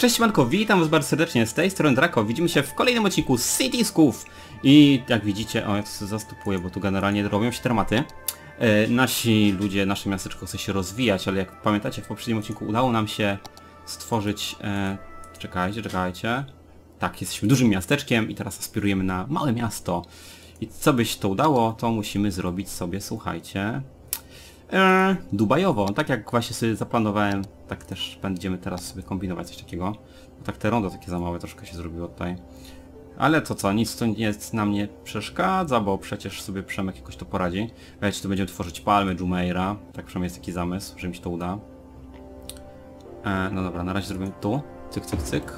Cześć Manko, witam was bardzo serdecznie z tej strony Draco. Widzimy się w kolejnym odcinku City Schools. I jak widzicie, o ja zastupuję, bo tu generalnie robią się termaty. E, nasi ludzie, nasze miasteczko chce się rozwijać, ale jak pamiętacie w poprzednim odcinku udało nam się stworzyć... E, czekajcie, czekajcie. Tak, jesteśmy dużym miasteczkiem i teraz aspirujemy na małe miasto. I co byś to udało, to musimy zrobić sobie, słuchajcie, Eee, Dubajowo, tak jak właśnie sobie zaplanowałem, tak też będziemy teraz sobie kombinować coś takiego. Bo tak te rondo takie za małe troszkę się zrobiło tutaj. Ale to co, nic to nic nam nie przeszkadza, bo przecież sobie Przemek jakoś to poradzi. Wiecie, tu będziemy tworzyć palmy Jumeir'a, tak przynajmniej jest taki zamysł, że mi się to uda. Eee, no dobra, na razie zrobimy tu, cyk, cyk, cyk.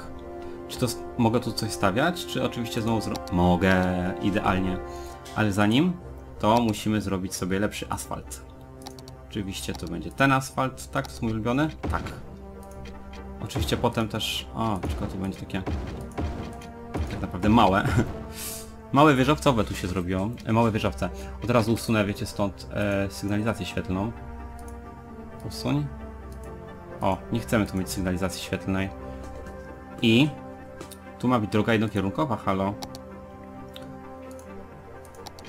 Czy to mogę tu coś stawiać, czy oczywiście znowu zro... Mogę, idealnie. Ale zanim, to musimy zrobić sobie lepszy asfalt. Oczywiście to będzie ten asfalt, tak? To jest mój ulubiony? Tak. Oczywiście potem też... O, czekaj, tu będzie takie... Tak naprawdę małe. małe wieżowcowe tu się zrobiło. E, małe wieżowce. Od razu usunę, wiecie, stąd e, sygnalizację świetlną. Usuń. O, nie chcemy tu mieć sygnalizacji świetlnej. I... Tu ma być droga jednokierunkowa, halo.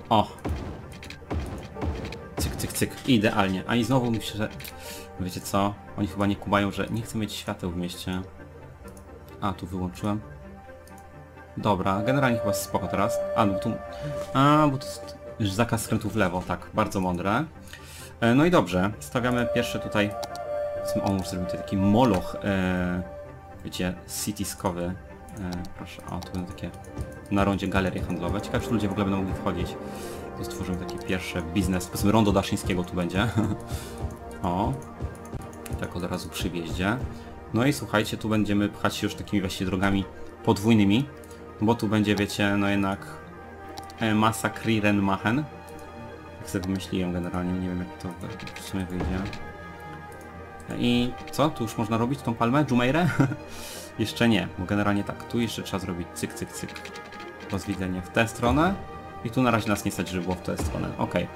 O, Cyk. Idealnie. A i znowu myślę, że... Wiecie co? Oni chyba nie kubają, że nie chcę mieć świateł w mieście. A, tu wyłączyłem. Dobra, generalnie chyba spoko teraz. A, no tu... A, bo to jest zakaz skrętu w lewo, tak. Bardzo mądre. E, no i dobrze. Stawiamy pierwsze tutaj... O, może zrobimy tutaj taki moloch, e, wiecie, cityskowy. E, proszę, o, tu będą takie na rondzie galerie handlowe. Ciekawe, czy ludzie w ogóle będą mogli wchodzić. Tu stworzymy taki pierwszy biznes, powiedzmy rondo Daszyńskiego tu będzie. o, tak od razu przy wjeździe. No i słuchajcie, tu będziemy pchać się już takimi właśnie drogami podwójnymi, bo tu będzie, wiecie, no jednak e, masa Kriren Machen. Jak sobie wymyśliłem generalnie, nie wiem jak to w sumie wyjdzie. I co? Tu już można robić tą palmę? Jumeirę? jeszcze nie, bo generalnie tak, tu jeszcze trzeba zrobić cyk, cyk, cyk. Rozwidzenie w tę stronę. I tu na razie nas nie stać, żeby było w tę stronę. Okej.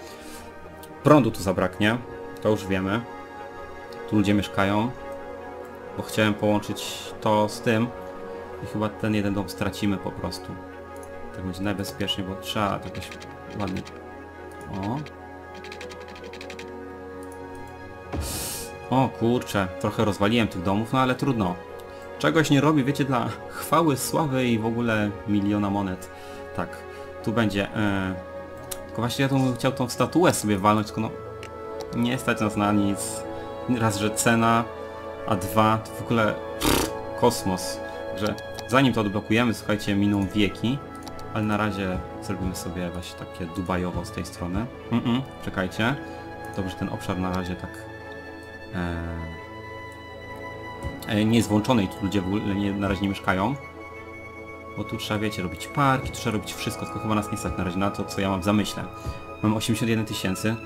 Prądu tu zabraknie, to już wiemy. Tu ludzie mieszkają. Bo chciałem połączyć to z tym. I chyba ten jeden dom stracimy po prostu. Tak będzie najbezpieczniej, bo trzeba jakoś ładnie... O. O kurczę, trochę rozwaliłem tych domów, no ale trudno. Czegoś nie robi, wiecie, dla chwały, sławy i w ogóle miliona monet. Tak, tu będzie... E... Tylko właśnie ja tu bym chciał tą statuę sobie walnąć, tylko no... Nie stać nas na nic. Raz, że cena, a dwa, to w ogóle... Pff, kosmos. Że zanim to odblokujemy, słuchajcie, miną wieki. Ale na razie zrobimy sobie właśnie takie dubajowo z tej strony. Mm -mm, czekajcie. Dobrze, ten obszar na razie tak... E... E, nie jest włączony i tu ludzie w ogóle nie, na razie nie mieszkają. Bo tu trzeba, wiecie, robić parki, trzeba robić wszystko, tylko chyba nas nie stać na razie na to, co ja mam w zamyśle. Mam 81 tysięcy.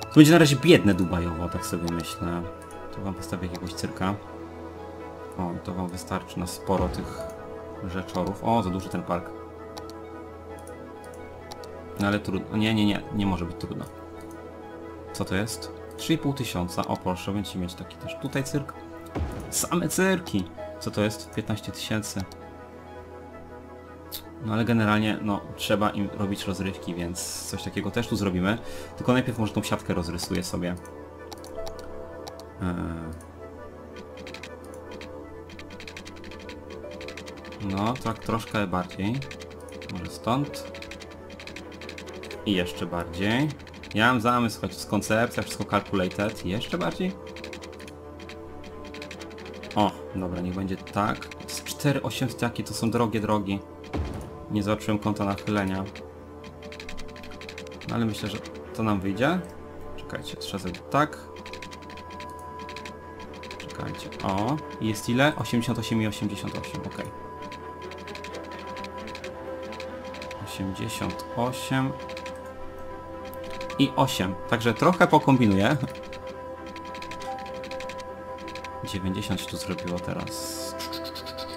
To będzie na razie biedne Dubajowo, tak sobie myślę. Tu wam postawię jakiegoś cyrka. O, to wam wystarczy na sporo tych rzeczorów. O, za duży ten park. No ale trudno. Nie, nie, nie, nie może być trudno. Co to jest? 3,5 tysiąca. O proszę, będziecie mieć taki też tutaj cyrk. Same cyrki! Co to jest? 15 tysięcy. No ale generalnie, no, trzeba im robić rozrywki, więc coś takiego też tu zrobimy. Tylko najpierw może tą siatkę rozrysuję sobie. Eee. No, tak troszkę bardziej. Może stąd. I jeszcze bardziej. Ja mam zamysł, słuchajcie, z koncepcja, wszystko calculated. Jeszcze bardziej. O, dobra, niech będzie tak. 4800, jakie to są drogie drogi. Nie zobaczyłem kąta nachylenia. No ale myślę, że to nam wyjdzie. Czekajcie, trzeba tak. Czekajcie, o. Jest ile? 88 i 88, ok. 88 i 8. Także trochę pokombinuję. 90 się tu zrobiło teraz.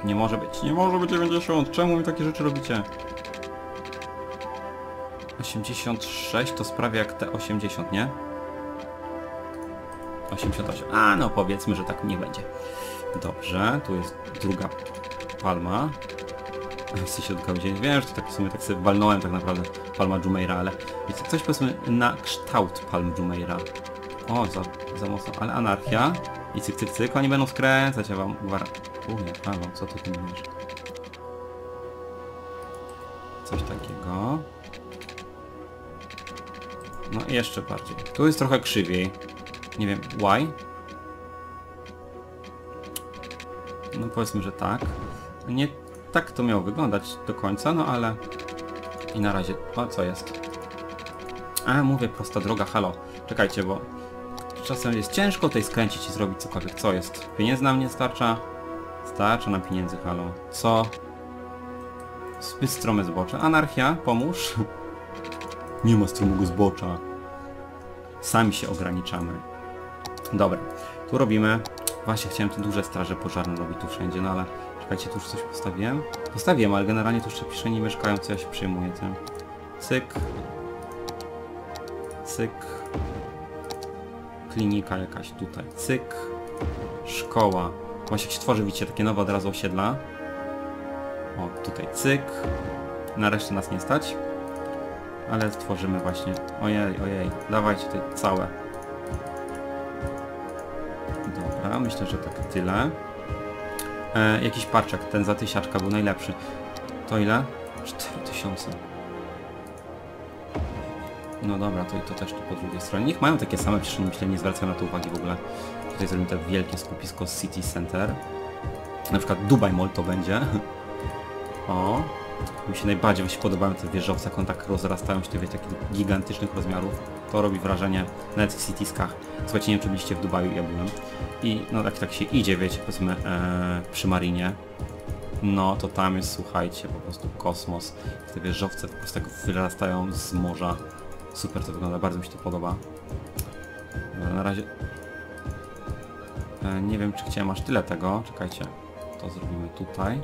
Nie może być, nie może być 90. Czemu mi takie rzeczy robicie? 86 to sprawia jak te 80, nie? 88. A no powiedzmy, że tak nie będzie. Dobrze, tu jest druga palma. Chcę się odgałdzić. Wiem, że to tak w sumie tak sobie walnąłem tak naprawdę palma Jumeira, ale wiecie, coś powiedzmy na kształt palm Jumeira. O, za, za mocno, ale anarchia. I cyk, cyk, cyk, oni będą skręcać, ja wam gwarantuję. Halo, co ty tu mówisz? Coś takiego. No i jeszcze bardziej. Tu jest trochę krzywiej. Nie wiem, why? No powiedzmy, że tak. Nie tak to miało wyglądać do końca, no ale... I na razie... O, co jest? A, mówię, prosta droga, halo. Czekajcie, bo... Czasem jest ciężko tutaj skręcić i zrobić cokolwiek. Co jest? Pieniędzy nam nie starcza? Starcza nam pieniędzy, halo. Co? Zbyt strome zbocze. Anarchia, pomóż. Nie ma stromego zbocza. Sami się ograniczamy. Dobra, tu robimy... Właśnie chciałem te duże straże pożarne robić tu wszędzie, no ale... Czekajcie, tu już coś postawiłem? Postawiłem, ale generalnie tu jeszcze pisze nie mieszkają, co ja się przejmuję tym. Cyk. Cyk. Klinika jakaś tutaj. Cyk. Szkoła. Właśnie jak się tworzy, widzicie, takie nowe od razu osiedla. O, tutaj cyk. Na resztę nas nie stać. Ale stworzymy właśnie... Ojej, ojej. Dawajcie tutaj całe. Dobra, myślę, że tak tyle. E, jakiś parczek, ten za tysiaczka był najlepszy. To ile? 4000. No dobra, to i to też tu po drugiej stronie. Niech mają takie same, przecież myślę, nie zwracam na to uwagi w ogóle. Tutaj zrobimy te wielkie skupisko City Center. Na przykład Dubai Mall to będzie. O, mi się najbardziej się podobają te wieżowce, jak one tak rozrastają się, wiecie, takich gigantycznych rozmiarów. To robi wrażenie nawet w cityskach. Słuchajcie, nie wiem czy byliście w Dubaju, ja byłem. I no tak, tak się idzie, wiecie, powiedzmy e, przy marinie. No to tam jest, słuchajcie, po prostu kosmos. Te wieżowce po prostu tak wyrastają z morza. Super to wygląda, bardzo mi się to podoba. Dobra, na razie... E, nie wiem czy chciałem aż tyle tego, czekajcie. To zrobimy tutaj.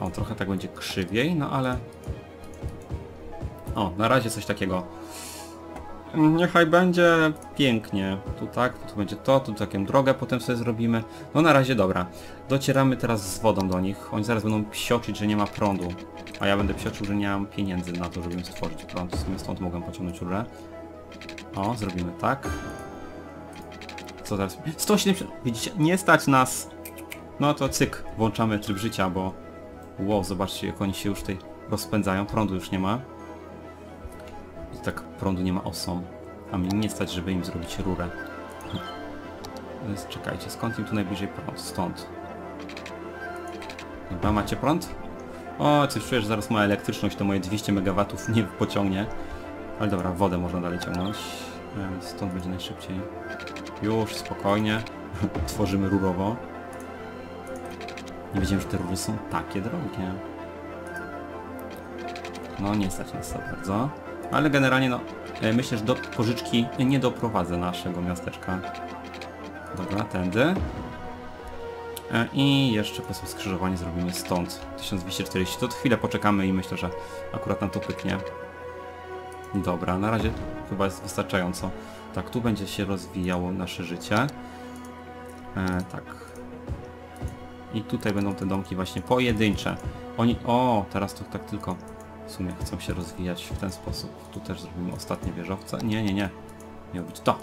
O, trochę tak będzie krzywiej, no ale... O, na razie coś takiego. Niechaj będzie pięknie. Tu tak, tu będzie to, tu taką drogę potem sobie zrobimy. No na razie dobra. Docieramy teraz z wodą do nich. Oni zaraz będą psioczyć, że nie ma prądu. A ja będę psioczył, że nie mam pieniędzy na to, żeby stworzyć prąd. Stąd mogę pociągnąć rurę. O, zrobimy tak. Co teraz? 170... Widzicie? Nie stać nas. No to cyk, włączamy tryb życia, bo... Wow, zobaczcie jak oni się już tutaj rozpędzają. Prądu już nie ma. Tak prądu nie ma osą. A mnie nie stać, żeby im zrobić rurę. Więc czekajcie, skąd im tu najbliżej prąd? Stąd. Dobra, macie prąd? O, coś czuję, że zaraz moja elektryczność to moje 200 MW nie pociągnie. Ale dobra, wodę można dalej ciągnąć. Stąd będzie najszybciej. Już, spokojnie. Tworzymy rurowo. Nie wiedziałem, że te rury są takie drogie. No nie stać nas za bardzo. Ale generalnie no, e, myślę, że do pożyczki nie doprowadzę naszego miasteczka. Dobra, tędy. E, I jeszcze po prostu skrzyżowanie zrobimy stąd. 1240. To chwilę poczekamy i myślę, że akurat nam to pyknie. Dobra, na razie chyba jest wystarczająco. Tak, tu będzie się rozwijało nasze życie. E, tak. I tutaj będą te domki właśnie pojedyncze. Oni... O, teraz to tak tylko w sumie chcą się rozwijać w ten sposób. Tu też zrobimy ostatnie wieżowce. Nie, nie, nie. Miało być to.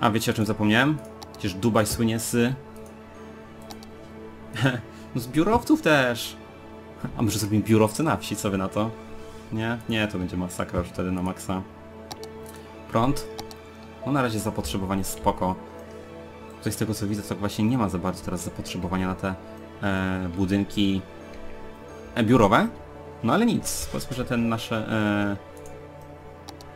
A wiecie o czym zapomniałem? Przecież Dubaj słynie z... no z biurowców też. A może zrobimy biurowce na wsi, co wy na to? Nie? Nie, to będzie masakra już wtedy na maksa. Prąd? No na razie zapotrzebowanie spoko. Tutaj z tego co widzę, to właśnie nie ma za bardzo teraz zapotrzebowania na te e, budynki e, biurowe. No ale nic, powiedzmy, że ten nasz e,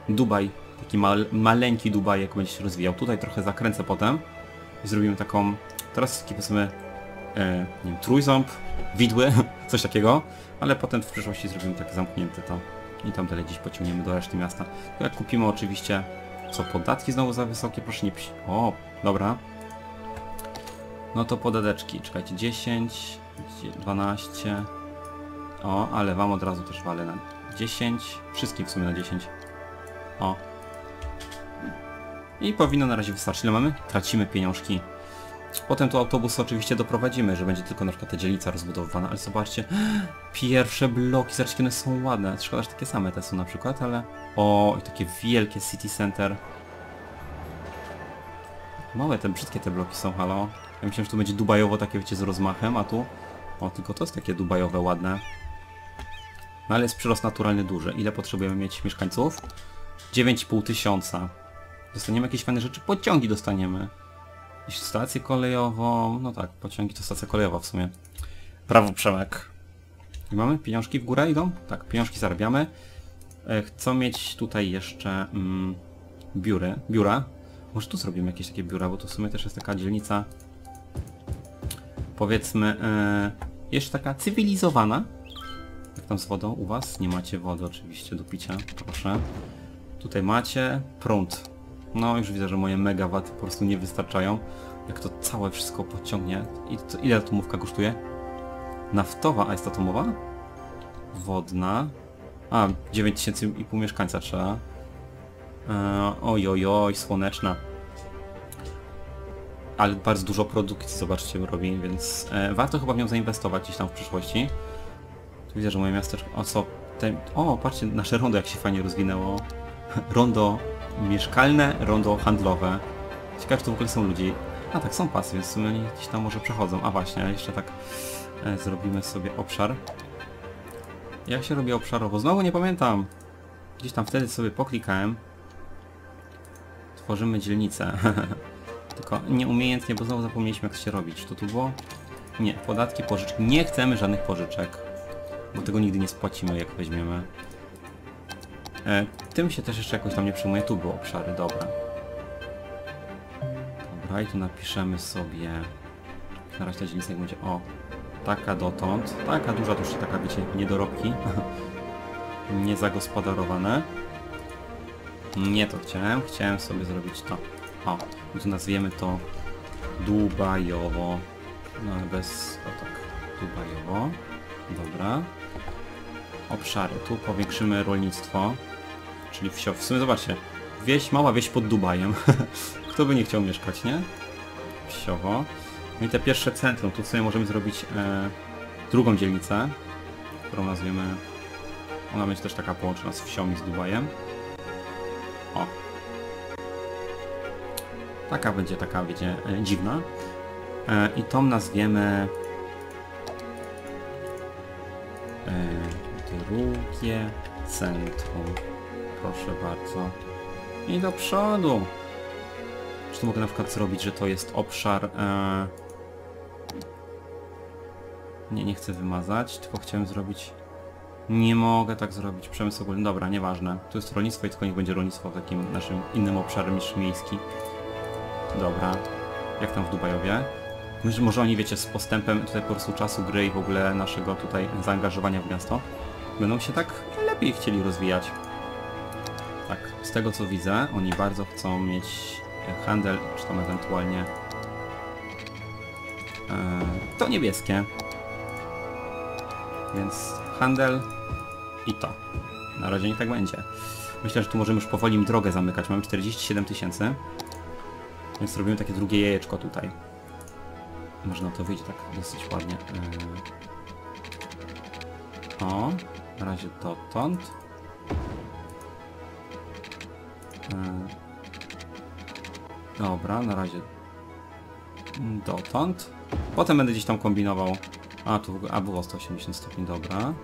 Dubaj, taki mal, maleńki Dubaj, jak będzie się rozwijał. Tutaj trochę zakręcę potem i zrobimy taką, teraz taki powiedzmy, e, nie wiem, trójząb, widły, coś takiego, ale potem w przyszłości zrobimy tak zamknięte to i tam dalej gdzieś pociągniemy do reszty miasta. Jak kupimy oczywiście, co, podatki znowu za wysokie, proszę nie psi. O, dobra. No to podadeczki, czekajcie, 10, 12, o, ale wam od razu też walę na 10. Wszystkim w sumie na 10. O. I powinno na razie wystarczyć. Ile mamy? Tracimy pieniążki. Potem tu autobus oczywiście doprowadzimy, że będzie tylko na przykład ta dzielnica rozbudowywana, ale zobaczcie, pierwsze bloki, zobaczcie, one są ładne. Szkoda, że takie same te są na przykład, ale... O, i takie wielkie city center. Małe te, brzydkie te bloki są, halo. Ja myślałem, że tu będzie dubajowo takie, wiecie, z rozmachem, a tu... O, tylko to jest takie dubajowe, ładne. No ale jest przyrost naturalny duży. Ile potrzebujemy mieć mieszkańców? 9,5 tysiąca. Dostaniemy jakieś fajne rzeczy? Pociągi dostaniemy. Jakąś stację kolejową. No tak, pociągi to stacja kolejowa w sumie. Brawo Przemek. I mamy? Pieniążki w górę idą? Tak, pieniążki zarabiamy. E, Chcą mieć tutaj jeszcze mm, biury, biura. Może tu zrobimy jakieś takie biura, bo to w sumie też jest taka dzielnica powiedzmy e, jeszcze taka cywilizowana. Jak tam z wodą u was? Nie macie wody oczywiście do picia, proszę. Tutaj macie prąd. No już widzę, że moje megawaty po prostu nie wystarczają. Jak to całe wszystko pociągnie. I ile atomówka kosztuje? Naftowa, a jest atomowa? Wodna. A, 9000,5 mieszkańca trzeba. E, oj, oj, oj, słoneczna. Ale bardzo dużo produkcji, zobaczcie, robi, więc e, warto chyba w nią zainwestować gdzieś tam w przyszłości. Tu widzę, że moje miasteczko... O co? Te, o, patrzcie, nasze rondo jak się fajnie rozwinęło. rondo mieszkalne, rondo handlowe. Ciekawe, czy to w ogóle są ludzie. A tak, są pasy, więc w sumie gdzieś tam może przechodzą. A właśnie, jeszcze tak e, zrobimy sobie obszar. Jak się robi obszarowo? Znowu nie pamiętam. Gdzieś tam wtedy sobie poklikałem. Tworzymy dzielnicę. Tylko nieumiejętnie, bo znowu zapomnieliśmy jak to się robić. Czy to tu było? Nie, podatki, pożyczki. Nie chcemy żadnych pożyczek. Bo tego nigdy nie spłacimy, jak weźmiemy. E, tym się też jeszcze jakoś tam nie przyjmuje. Tu były obszary, dobra. Dobra, i tu napiszemy sobie... Na razie ta dzielnica będzie... O, taka dotąd. Taka duża, to już taka, wiecie, niedorobki. Niezagospodarowane. Nie to chciałem. Chciałem sobie zrobić to. O, i tu nazwiemy to Dubajowo. No bez... O tak, Dubajowo. Dobra. Obszary. Tu powiększymy rolnictwo. Czyli wsio. W sumie zobaczcie. Wieś, mała wieś pod Dubajem. Kto by nie chciał mieszkać, nie? Wsiowo. No i te pierwsze centrum. Tu sobie możemy zrobić e, drugą dzielnicę, którą nazwiemy... Ona będzie też taka połączona z wsią i z Dubajem. O, Taka będzie taka, wiecie, e, dziwna. E, I tą nazwiemy... drugie centrum. Proszę bardzo. I do przodu. Czy tu mogę na przykład zrobić, że to jest obszar... E... Nie, nie chcę wymazać, tylko chciałem zrobić... Nie mogę tak zrobić. Przemysł ogólny. Dobra, nieważne. Tu jest rolnictwo i tylko niech będzie rolnictwo takim naszym innym obszarze niż miejski. Dobra. Jak tam w Dubajowie? Może oni, wiecie, z postępem tutaj po prostu czasu gry i w ogóle naszego tutaj zaangażowania w miasto będą się tak lepiej chcieli rozwijać. Tak, z tego co widzę, oni bardzo chcą mieć handel, czy tam ewentualnie e, to niebieskie. Więc handel i to. Na razie niech tak będzie. Myślę, że tu możemy już powoli im drogę zamykać. Mamy 47 tysięcy. Więc robimy takie drugie jajeczko tutaj. Można to wyjść tak dosyć ładnie. Yy. O, na razie dotąd. Yy. Dobra, na razie dotąd. Potem będę gdzieś tam kombinował. A, tu a było 180 stopni, dobra.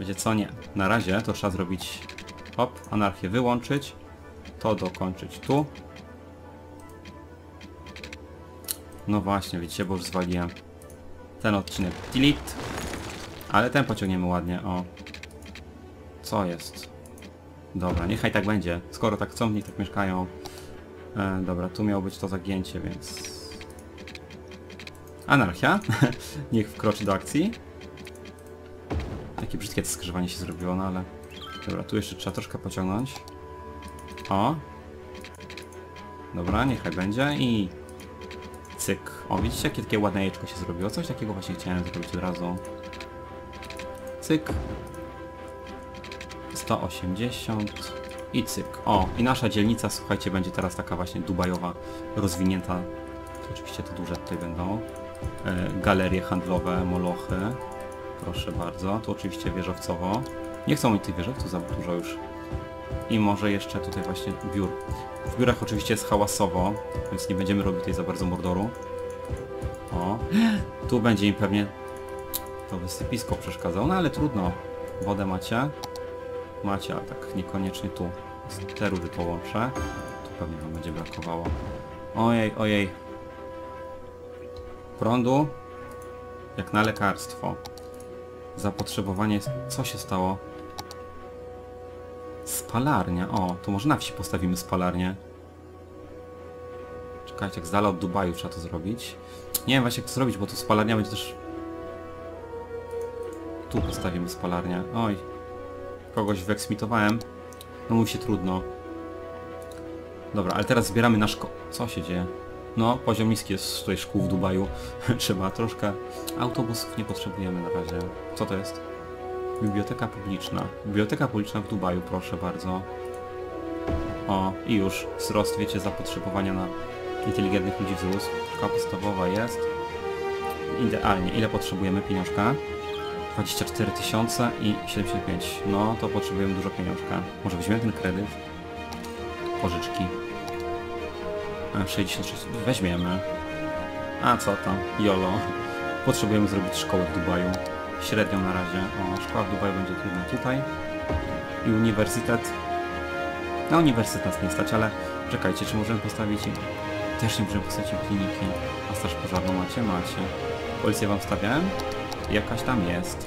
Wiecie co? Nie. Na razie to trzeba zrobić... Hop, anarchię wyłączyć. To dokończyć tu. No właśnie, widzicie, bo już zwaliłem ten odcinek. Delete. Ale ten pociągniemy ładnie, o. Co jest? Dobra, niechaj tak będzie. Skoro tak chcą, niech tak mieszkają. E, dobra, tu miało być to zagięcie, więc... Anarchia. niech wkroczy do akcji. Jakie brzydkie to skrzyżowanie się zrobiło, no ale... Dobra, tu jeszcze trzeba troszkę pociągnąć. O. Dobra, niechaj będzie i Cyk. O, widzicie jakie takie ładne jajeczko się zrobiło? Coś takiego właśnie chciałem zrobić od razu. Cyk. 180. I cyk. O, i nasza dzielnica, słuchajcie, będzie teraz taka właśnie dubajowa, rozwinięta. Oczywiście te duże tutaj będą. E, galerie handlowe, molochy. Proszę bardzo. Tu oczywiście wieżowcowo. Nie chcą mi tych wieżowców za dużo już. I może jeszcze tutaj właśnie biur. W biurach oczywiście jest hałasowo, więc nie będziemy robić tutaj za bardzo mordoru. O, tu będzie im pewnie to wysypisko przeszkadzało, no ale trudno. Wodę macie? Macie, ale tak niekoniecznie tu. Te rury połączę. Tu pewnie wam będzie brakowało. Ojej, ojej. Prądu? Jak na lekarstwo. Zapotrzebowanie. Co się stało? Spalarnia. O, to może na wsi postawimy spalarnię. Czekajcie, jak z dala od Dubaju trzeba to zrobić. Nie wiem właśnie jak to zrobić, bo tu spalarnia będzie też... Tu postawimy spalarnię. Oj. Kogoś wyeksmitowałem. No mu się trudno. Dobra, ale teraz zbieramy na szko... Co się dzieje? No, poziom niski jest tutaj szkół w Dubaju. Trzeba troszkę... Autobusów nie potrzebujemy na razie. Co to jest? Biblioteka publiczna. Biblioteka publiczna w Dubaju, proszę bardzo. O, i już wzrost, wiecie, zapotrzebowania na inteligentnych ludzi wzrósł. Szkoła podstawowa jest. Idealnie. Ile potrzebujemy pieniążka? 24 tysiące i 75. No, to potrzebujemy dużo pieniążka. Może weźmiemy ten kredyt? Pożyczki. A, 66. Weźmiemy. A co tam? YOLO. Potrzebujemy zrobić szkołę w Dubaju. Średnią na razie. O, szkoła w Dubaju będzie trudna tutaj. I uniwersytet. Na uniwersytet nie stać, ale czekajcie, czy możemy postawić. Też nie możemy postawić kliniki. A straż pożarną macie? Macie. Policję wam stawiałem? Jakaś tam jest.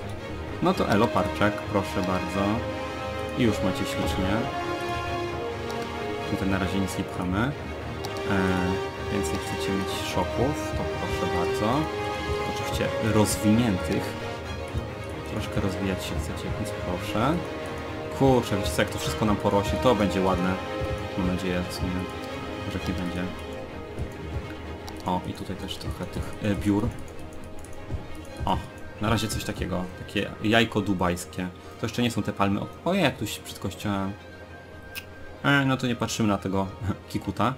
No to elo parczek, proszę bardzo. I już macie ślicznie. Tutaj na razie nic nie pchamy. Eee, więc jak chcecie mieć shopów, to proszę bardzo. Oczywiście rozwiniętych. Troszkę rozwijać się chcecie, więc proszę. Kurczę, wiecie co, jak to wszystko nam porośnie, to będzie ładne. Mam nadzieję, w sumie, że nie będzie. O, i tutaj też trochę tych e, biur. O, na razie coś takiego. Takie jajko dubajskie. To jeszcze nie są te palmy. Ojej, jak tuś przed kościołem. E, no to nie patrzymy na tego kikuta,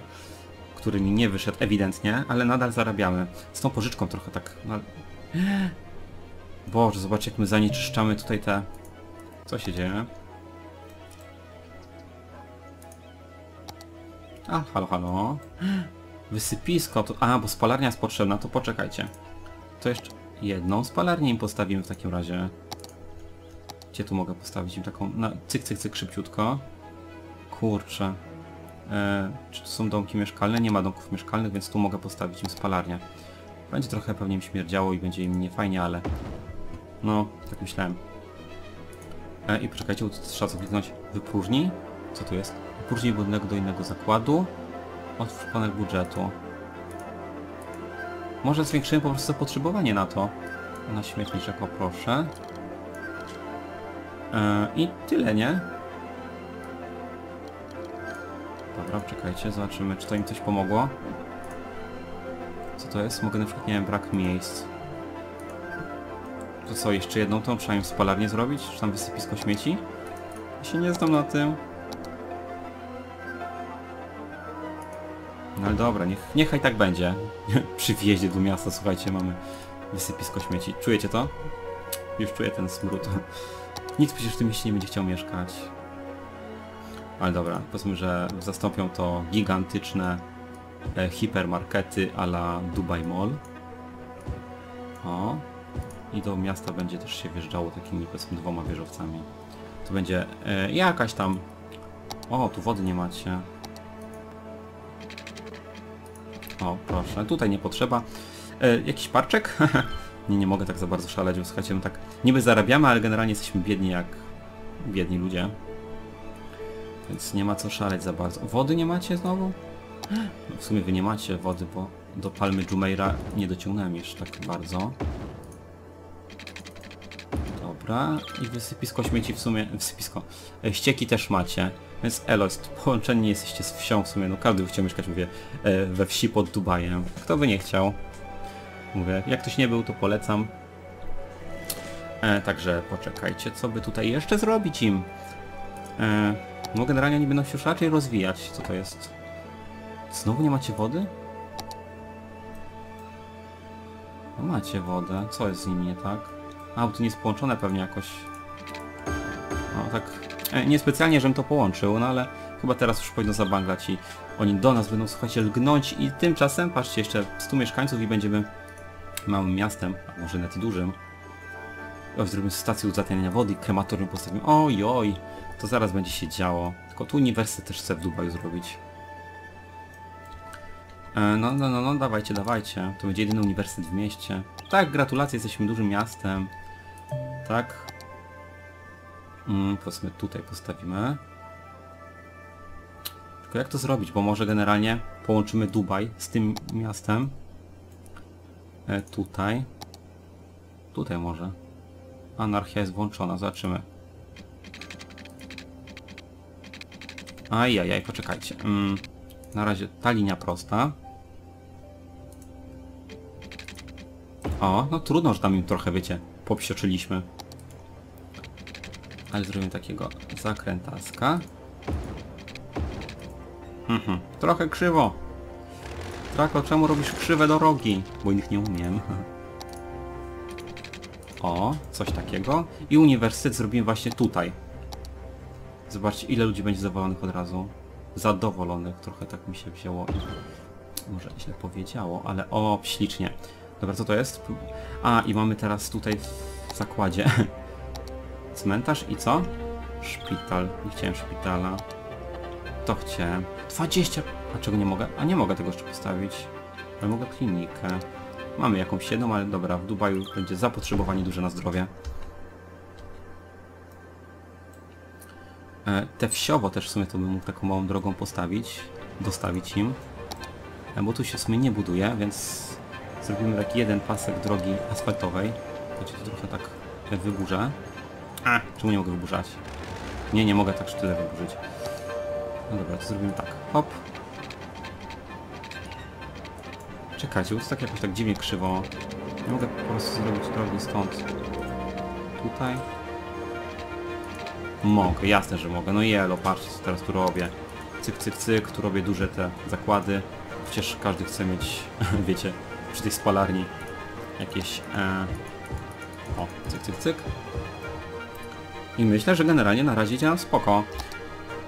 który mi nie wyszedł ewidentnie, ale nadal zarabiamy. Z tą pożyczką trochę tak... No... Boże, zobaczcie jak my zanieczyszczamy tutaj te... Co się dzieje? A, halo, halo. Wysypisko, to... A, bo spalarnia jest potrzebna, to poczekajcie. To jeszcze jedną spalarnię im postawimy w takim razie. Gdzie tu mogę postawić im taką... Na... Cyk, cyk, cyk, szybciutko. Kurczę. E, czy to są domki mieszkalne? Nie ma domków mieszkalnych, więc tu mogę postawić im spalarnię. Będzie trochę pewnie im śmierdziało i będzie im niefajnie, ale... No, tak myślałem. E, I poczekajcie, bo trzeba co kliknąć. Co tu jest? Wypróżnij budynek do innego zakładu. Otwórz panel budżetu. Może zwiększymy po prostu zapotrzebowanie na to. Na śmietniczek, o proszę. E, I tyle, nie? Dobra, czekajcie, zobaczymy, czy to im coś pomogło. Co to jest? Mogę na przykład, nie wiem, brak miejsc. To co, jeszcze jedną tą trzeba im spalarnię zrobić? Czy tam wysypisko śmieci? Ja się nie znam na tym. No ale dobra, niech, niechaj tak będzie. Przy wjeździe do miasta, słuchajcie, mamy wysypisko śmieci. Czujecie to? Już czuję ten smród. Nic przecież w tym mieście nie będzie chciał mieszkać. Ale dobra, powiedzmy, że zastąpią to gigantyczne e, hipermarkety a la Dubai Mall. O. I do miasta będzie też się wjeżdżało takimi powiedzmy dwoma wieżowcami. To będzie e, jakaś tam... O, tu wody nie macie. O, proszę. Tutaj nie potrzeba. E, jakiś parczek? nie, nie mogę tak za bardzo szaleć, bo słuchajcie, tak niby zarabiamy, ale generalnie jesteśmy biedni jak biedni ludzie. Więc nie ma co szaleć za bardzo. Wody nie macie znowu? No w sumie wy nie macie wody, bo do palmy Jumeirah nie dociągnąłem jeszcze tak bardzo. Dobra, i wysypisko śmieci w sumie, wysypisko, e, ścieki też macie. Więc Elost, połączeni jesteście z wsią w sumie, no każdy by chciał mieszkać, mówię, e, we wsi pod Dubajem. Kto by nie chciał? Mówię, jak ktoś nie był, to polecam. E, także poczekajcie, co by tutaj jeszcze zrobić im? E, No generalnie oni będą się już raczej rozwijać. Co to jest? Znowu nie macie wody? No macie wodę. Co jest z nimi nie tak? A, bo to nie jest połączone pewnie jakoś. No tak... E, niespecjalnie, żebym to połączył, no ale chyba teraz już powinno zabanglać i oni do nas będą, słuchajcie, lgnąć i tymczasem, patrzcie, jeszcze 100 mieszkańców i będziemy małym miastem, a może nawet dużym. O, zrobimy stację uzdatniania wody, krematorium postawimy. Oj, oj, to zaraz będzie się działo. Tylko tu uniwersytet też chcę w Dubaju zrobić. E, No, no, no, no, dawajcie, dawajcie. To będzie jedyny uniwersytet w mieście. Tak, gratulacje, jesteśmy dużym miastem. Tak. Mm, powiedzmy tutaj postawimy. Tylko jak to zrobić? Bo może generalnie połączymy Dubaj z tym miastem. E, tutaj. Tutaj może. Anarchia jest włączona, zobaczymy. Ajajaj, poczekajcie. Mm, na razie ta linia prosta. O, no trudno, że tam im trochę, wiecie, popsioczyliśmy. Ale zrobimy takiego zakrętaska. Mhm, trochę krzywo. Trako, czemu robisz krzywe dorogi? Bo ich nie umiem. O, coś takiego. I uniwersytet zrobimy właśnie tutaj. Zobaczcie, ile ludzi będzie zadowolonych od razu. Zadowolonych, trochę tak mi się wzięło. Może źle powiedziało, ale o, ślicznie. Dobra, co to jest? A, i mamy teraz tutaj w zakładzie cmentarz i co? Szpital. Nie chciałem szpitala. To chciałem. 20! A czego nie mogę? A nie mogę tego jeszcze postawić. Ale mogę klinikę. Mamy jakąś jedną, ale dobra, w Dubaju będzie zapotrzebowanie duże na zdrowie. E, Te wsiowo też w sumie to bym mógł taką małą drogą postawić, dostawić im. E, Bo tu się w sumie nie buduje, więc zrobimy taki jeden pasek drogi asfaltowej. Znaczy to trochę tak wyburzę. A, czemu nie mogę wyburzać? Nie, nie mogę tak tyle wyburzyć. No dobra, to zrobimy tak. Hop. Czekajcie, bo to tak jakoś tak dziwnie krzywo. Nie mogę po prostu zrobić drogi stąd. Tutaj. Mogę, jasne, że mogę. No jelo, patrzcie co teraz tu robię. Cyk, cyk, cyk, tu robię duże te zakłady. Przecież każdy chce mieć, wiecie, przy tej spalarni jakieś... E... O, cyk, cyk, cyk. I myślę, że generalnie na razie idzie nam spoko.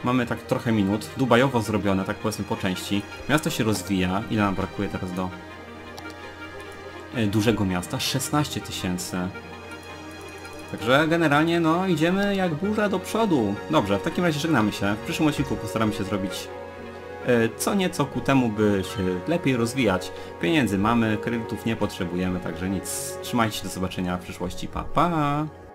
Mamy tak trochę minut, dubajowo zrobione, tak powiedzmy po części. Miasto się rozwija. Ile nam brakuje teraz do e, dużego miasta? 16 tysięcy. Także generalnie no idziemy jak burza do przodu. Dobrze, w takim razie żegnamy się. W przyszłym odcinku postaramy się zrobić co nieco ku temu, by się lepiej rozwijać. Pieniędzy mamy, kredytów nie potrzebujemy, także nic. Trzymajcie się, do zobaczenia w przyszłości. Pa, pa!